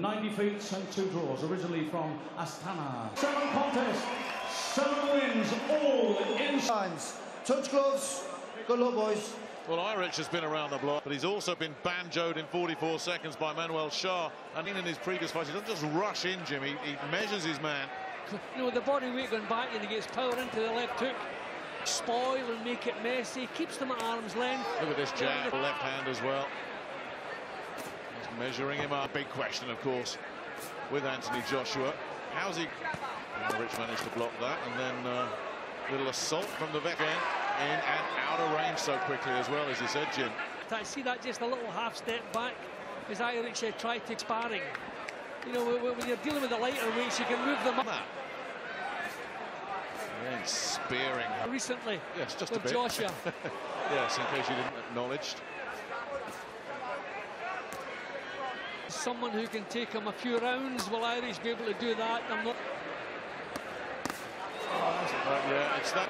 nine feet, and two draws, originally from Astana. Seven contests, seven wins, all in... Signs. Touch gloves. Good luck, boys. Well, Airich has been around the block, but he's also been banjoed in 44 seconds by Manuel Charr. And in his previous fights, he doesn't just rush in, Jimmy. He measures his man. You know, the body weight going back and he gets power into the left hook. Spoil and make it messy. Keeps them at arm's length. Look at this jab, left hand as well. Measuring him up. Big question, of course, with Anthony Joshua. How's he... Rich managed to block that, and then uh, little assault from the back end in and out of range so quickly as well, as you said, Jim. I see that just a little half step back as Airich uh, tried to sparring. You know, when you're dealing with the lighter weights, you can move them up. And spearing. Recently, yes, just with a bit. Joshua. yes, in case you didn't acknowledge. Someone who can take him a few rounds. Will Airich be able to do that? I'm not. Yeah, it's that.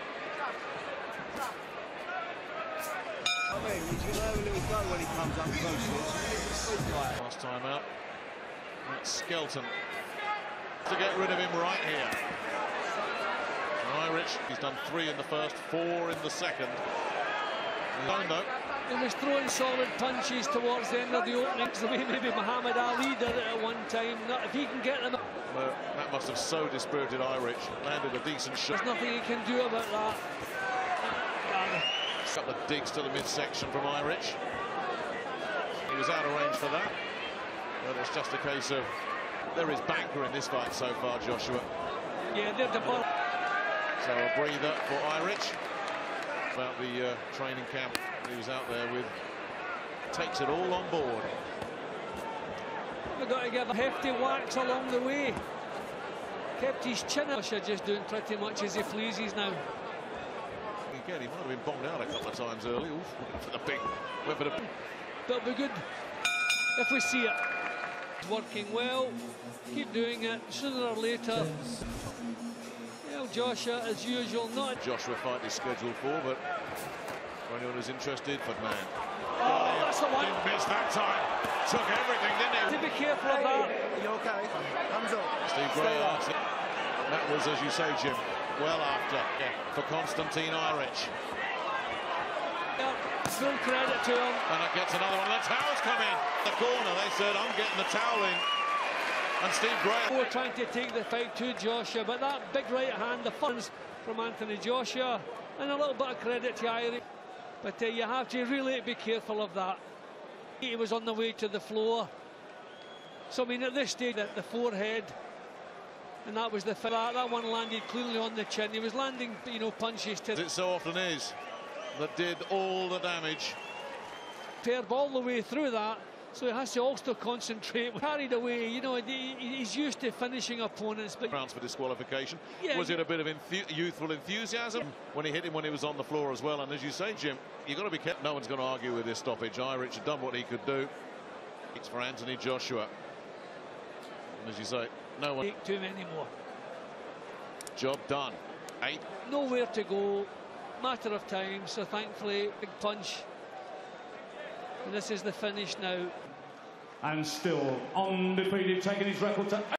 Last time out. That's Skelton. To get rid of him right here. Airich, he's done three in the first, four in the second. He was throwing solid punches towards the end of the openings, the way maybe Muhammad Ali did it at one time. Not, if he can get them. Well, that must have so dispirited Airich. Landed a decent shot. There's nothing he can do about that. A couple of digs to the midsection from Airich. He was out of range for that. But it's just a case of there is banker in this fight so far, Joshua. Yeah, they're the ball. So a breather for Airich about the uh, training camp he was out there with. Takes it all on board. We've got to give a hefty whacks along the way. Kept his chin up. just doing pretty much as he pleases now. Again, he might have been bombed out a couple of times early. Oof, for the big, went for the. That'll be good if we see it. Working well. Keep doing it. Sooner or later. Well, Joshua, as usual, not. Joshua fight is scheduled for, but for anyone who's interested, but man. Oh, that's the one. Didn't miss that time. Took everything, didn't he? To be careful of that. You okay? Hands up. Steve Gray asked it. That was, as you say, Jim, well after yeah, for Konstantin Airich. Yeah, full credit to him. And it gets another one. The towel's come in. The corner, they said, I'm getting the towel in. And Steve Gray. We're trying to take the fight to Joshua, but that big right hand, the funds from Anthony Joshua, and a little bit of credit to Airich. But uh, you have to really be careful of that. He was on the way to the floor. So, I mean, at this stage, at the forehead, and that was the that, that one landed cleanly on the chin. He was landing, you know, punches to. It so often is that did all the damage. Perb all the way through that, so he has to also concentrate. Carried away, you know, he's used to finishing opponents. But rounds for disqualification. Yeah, was it a bit of enthu youthful enthusiasm yeah. when he hit him when he was on the floor as well? And as you say, Jim, you've got to be kept. No one's going to argue with this stoppage. Airich had done what he could do. It's for Anthony Joshua. And as you say, no one. Take too many more. Job done. Eight. Nowhere to go. Matter of time. So thankfully, big punch. This is the finish now. And still undefeated, taking his record to